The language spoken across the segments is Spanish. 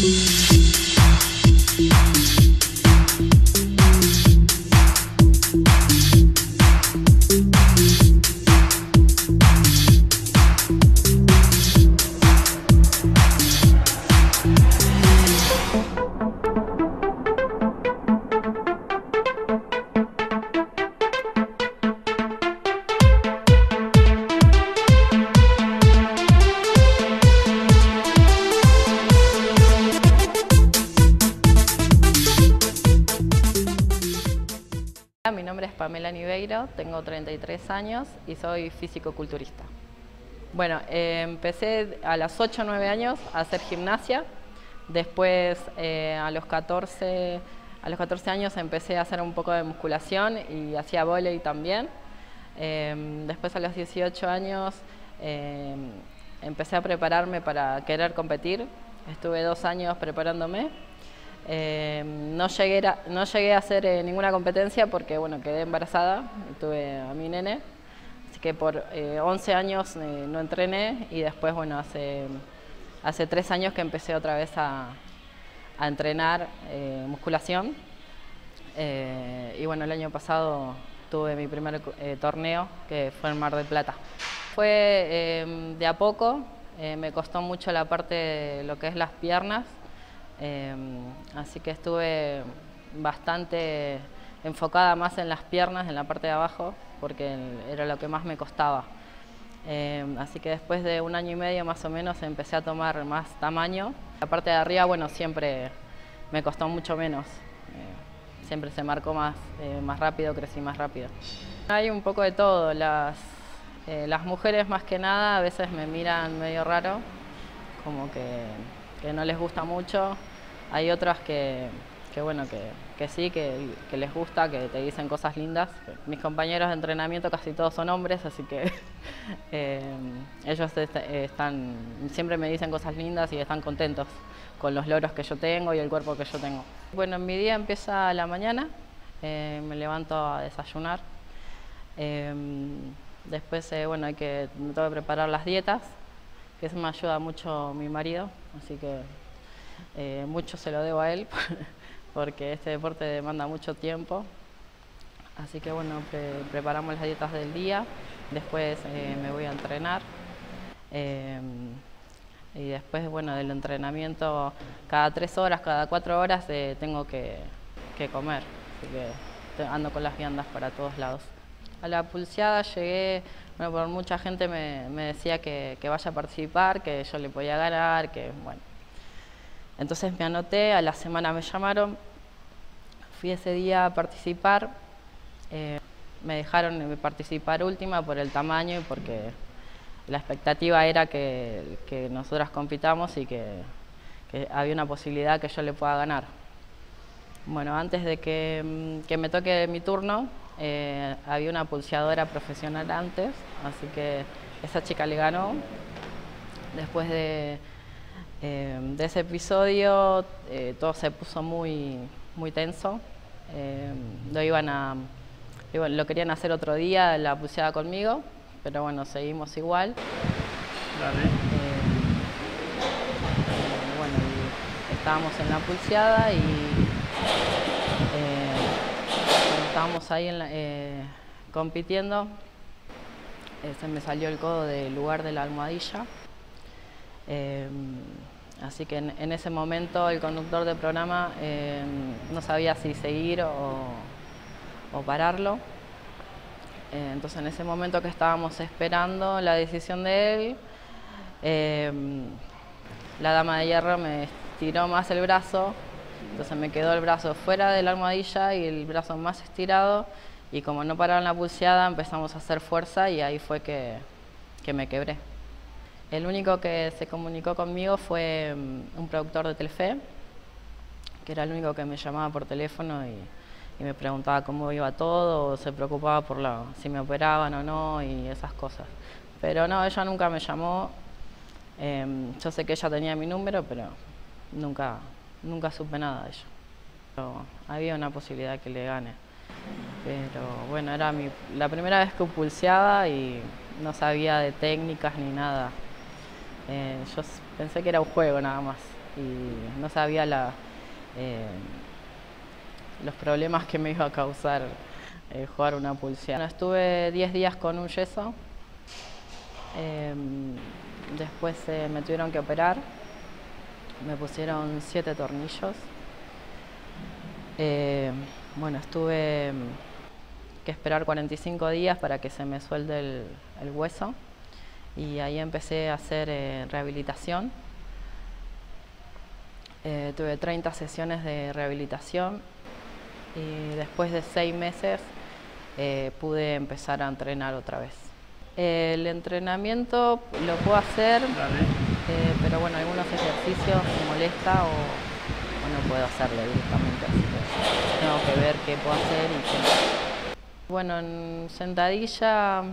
Música nombre es Pamela Niveiro, tengo 33 años y soy físico-culturista. Bueno, empecé a los 8 o 9 años a hacer gimnasia, después eh, a, los 14, a los 14 años empecé a hacer un poco de musculación y hacía volei también. Eh, después a los 18 años empecé a prepararme para querer competir, estuve dos años preparándome eh, no, llegué a, no llegué a hacer eh, ninguna competencia porque bueno, quedé embarazada, tuve a mi nene, así que por 11 eh, años no entrené y después bueno, hace, hace tres años que empecé otra vez a, a entrenar musculación y bueno, el año pasado tuve mi primer torneo que fue en Mar del Plata. Fue de a poco, me costó mucho la parte de lo que es las piernas, Em, así que estuve bastante enfocada más en las piernas, en la parte de abajo, porque era lo que más me costaba. Em, así que después de un año y medio más o menos empecé a tomar más tamaño. La parte de arriba, bueno, siempre me costó mucho menos. Eh, siempre se marcó más, eh, más rápido, crecí más rápido. Hay un poco de todo. Las, eh, las mujeres más que nada a veces me miran medio raro, como que no les gusta mucho. Hay otras que, bueno, que, sí, que, les gusta, que te dicen cosas lindas. Mis compañeros de entrenamiento casi todos son hombres, así que eh, ellos están, siempre me dicen cosas lindas y están contentos con los logros que yo tengo y el cuerpo que yo tengo. Bueno, mi día empieza la mañana, eh, me levanto a desayunar. Eh, después, bueno, hay que, tengo que preparar las dietas, que eso me ayuda mucho mi marido, así que eh, mucho se lo debo a él porque este deporte demanda mucho tiempo. Así que bueno, preparamos las dietas del día, después eh, me voy a entrenar. Eh, y después, bueno, del entrenamiento, cada tres horas, cada cuatro horas tengo que, comer. Así que ando con las viandas para todos lados. A la pulseada llegué, bueno, por mucha gente me, decía que, que, vaya a participar, que yo le podía ganar, que bueno, entonces me anoté, a la semana me llamaron, fui ese día a participar, eh, me dejaron participar última por el tamaño y porque la expectativa era que, nosotras compitamos y que, había una posibilidad que yo le pueda ganar. Bueno, antes de que, mm, me toque mi turno, eh, había una pulseadora profesional antes, así que esa chica le ganó. Después de Em, de ese episodio eh, todo se puso muy, muy tenso. Em, lo iban a, lo querían hacer otro día, la pulseada conmigo, pero bueno, seguimos igual. Em, bueno, estábamos en la pulseada y estábamos ahí eh, compitiendo, eh, se me salió el codo del lugar de la almohadilla. Así que en, ese momento el conductor del programa eh, no sabía si seguir o, pararlo. Eh, entonces en ese momento que estábamos esperando la decisión de él, eh, la dama de hierro me estiró más el brazo, entonces me quedó el brazo fuera de la almohadilla y el brazo más estirado y como no pararon la pulseada empezamos a hacer fuerza y ahí fue que me quebré. El único que se comunicó conmigo fue mm, un productor de Telefe, que era el único que me llamaba por teléfono y, me preguntaba cómo iba todo, o se preocupaba por la, si me operaban o no y esas cosas. Pero no, ella nunca me llamó. Em, yo sé que ella tenía mi número, pero nunca, nunca supe nada de ella. había una posibilidad que le gane. Pero bueno, era la primera vez que pulseaba y no sabía de técnicas ni nada. Eh, yo pensé que era un juego nada más y no sabía eh, los problemas que me iba a causar eh, jugar una pulseada. estuve 10 días con un yeso, después me tuvieron que operar, me pusieron 7 tornillos. bueno, estuve que esperar 45 días para que se me suelde el hueso y ahí empecé a hacer eh, rehabilitación. Eh, tuve 30 sesiones de rehabilitación y después de seis meses eh, pude empezar a entrenar otra vez. El entrenamiento lo puedo hacer, pero bueno, algunos ejercicios me molesta o, no puedo hacerlo directamente, así que tengo que ver qué puedo hacer y qué no. Bueno, en sentadilla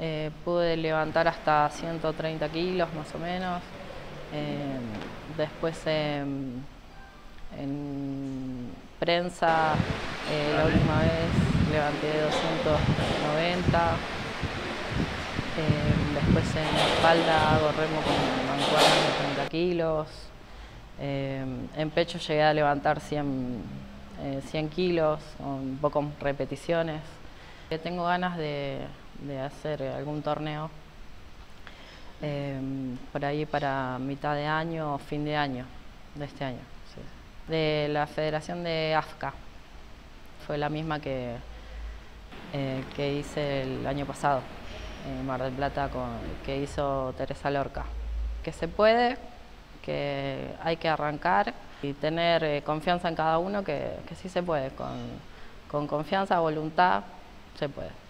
eh, pude levantar hasta 130 kilos más o menos. después en prensa eh, la última vez levanté 290. Eh, después en espalda hago remo con mancuernas de 30 kilos. Eh, en pecho llegué a levantar 100, 100 kilos, con pocas repeticiones. tengo ganas de, hacer algún torneo por ahí para mitad de año o fin de año de este año. De la Federación de AFCA fue la misma que, eh, que hice el año pasado en Mar del Plata con, que hizo Teresa Lorca. Que se puede, que hay que arrancar y tener eh, confianza en cada uno, que, que sí se puede, con, con confianza, voluntad, se puede.